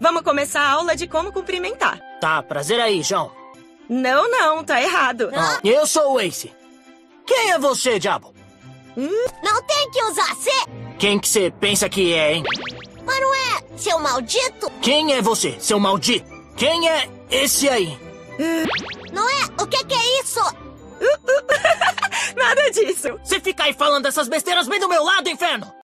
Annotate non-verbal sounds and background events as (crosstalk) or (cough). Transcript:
Vamos começar a aula de como cumprimentar. Tá, prazer aí, João. Não, não, tá errado. Ah, eu sou o Ace. Quem é você, diabo? Não tem que usar C, Quem que você pensa que é, hein? mas não é, seu maldito. Quem é você, seu maldito? Quem é esse aí? Não é? O que, que é isso? (laughs) Nada disso. Você fica aí falando essas besteiras bem do meu lado, inferno!